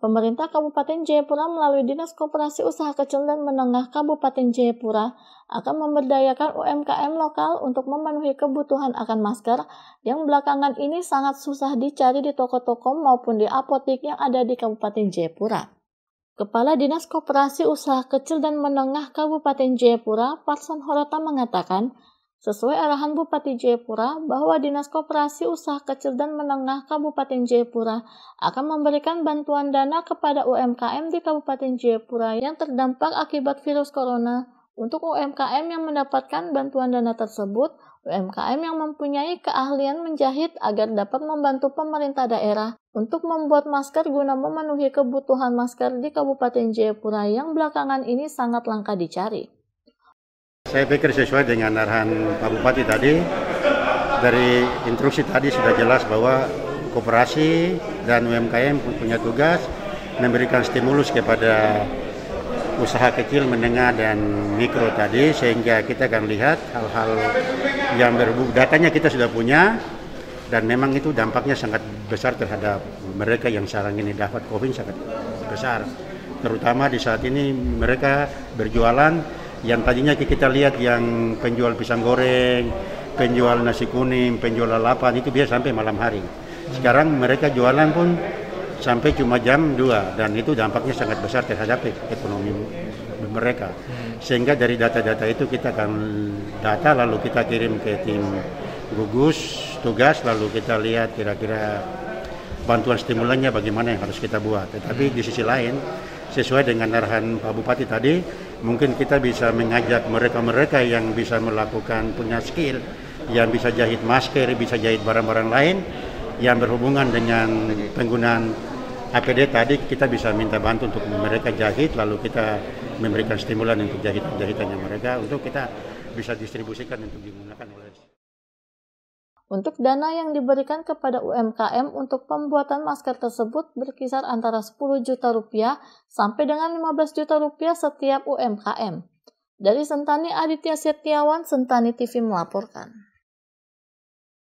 Pemerintah Kabupaten Jayapura melalui Dinas Koperasi Usaha Kecil dan Menengah Kabupaten Jayapura akan memberdayakan UMKM lokal untuk memenuhi kebutuhan akan masker yang belakangan ini sangat susah dicari di toko-toko maupun di apotek yang ada di Kabupaten Jayapura. Kepala Dinas Koperasi Usaha Kecil dan Menengah Kabupaten Jayapura, Parson Horota mengatakan, Sesuai arahan Bupati Jayapura bahwa Dinas Koperasi Usaha Kecil dan Menengah Kabupaten Jayapura akan memberikan bantuan dana kepada UMKM di Kabupaten Jayapura yang terdampak akibat virus corona. Untuk UMKM yang mendapatkan bantuan dana tersebut, UMKM yang mempunyai keahlian menjahit agar dapat membantu pemerintah daerah untuk membuat masker guna memenuhi kebutuhan masker di Kabupaten Jayapura yang belakangan ini sangat langka dicari. Saya pikir sesuai dengan arahan Pak Bupati tadi, dari instruksi tadi sudah jelas bahwa kooperasi dan UMKM punya tugas memberikan stimulus kepada usaha kecil, menengah, dan mikro tadi sehingga kita akan lihat hal-hal yang berhubung datanya kita sudah punya dan memang itu dampaknya sangat besar terhadap mereka yang sekarang ini dapat COVID sangat besar. Terutama di saat ini mereka berjualan yang tadinya kita lihat yang penjual pisang goreng, penjual nasi kuning, penjual lalapan itu biasa sampai malam hari. Sekarang mereka jualan pun sampai cuma jam 2 dan itu dampaknya sangat besar terhadap ekonomi mereka. Sehingga dari data-data itu kita akan data lalu kita kirim ke tim gugus tugas lalu kita lihat kira-kira bantuan stimulannya bagaimana yang harus kita buat. Tetapi di sisi lain sesuai dengan arahan Pak Bupati tadi, mungkin kita bisa mengajak mereka-mereka yang bisa melakukan punya skill, yang bisa jahit masker, bisa jahit barang-barang lain, yang berhubungan dengan penggunaan APD tadi kita bisa minta bantu untuk mereka jahit, lalu kita memberikan stimulan untuk jahit-jahitannya mereka. Untuk kita bisa distribusikan untuk digunakan oleh untuk dana yang diberikan kepada UMKM untuk pembuatan masker tersebut berkisar antara 10 juta rupiah sampai dengan 15 juta rupiah setiap UMKM. Dari Sentani Aditya Setiawan, Sentani TV melaporkan.